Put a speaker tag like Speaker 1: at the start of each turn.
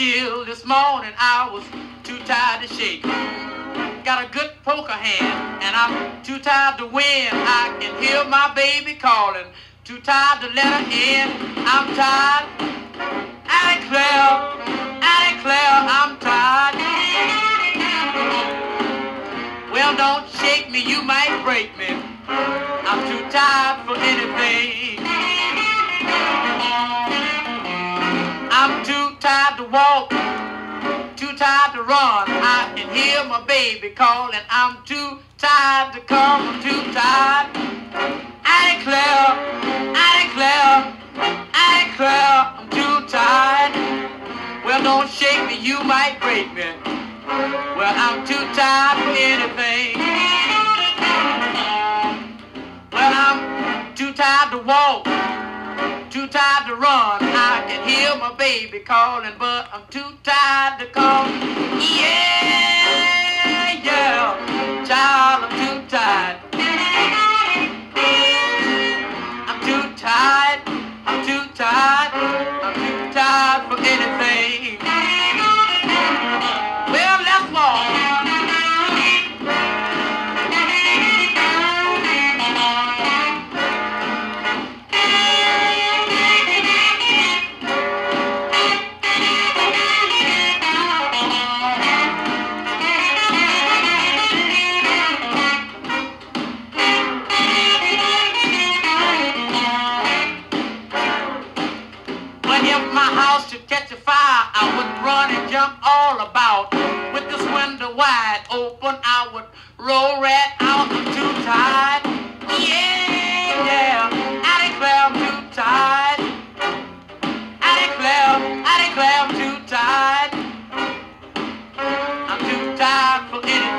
Speaker 1: till this morning I was too tired to shake. Got a good poker hand, and I'm too tired to win. I can hear my baby calling, too tired to let her in. I'm tired. Annie Claire, Annie Claire, I'm tired. Well, don't shake me, you might break me. I'm too tired for anything. Walk, too tired to run. I can hear my baby calling. I'm too tired to come, I'm too tired. Annie Claire, Annie Claire, Annie Claire, I'm too tired. Well, don't shake me, you might break me. Well, I'm too tired for anything. Well, I'm too tired to walk, too tired to run. My baby calling, but I'm too tired to come. If my house should catch a fire, I would run and jump all about. With this window wide open, I would roll right out. I'm too tired. Yeah, yeah. I declare I'm too tired. I declare, I declare I'm too tired. I'm too tired for anything.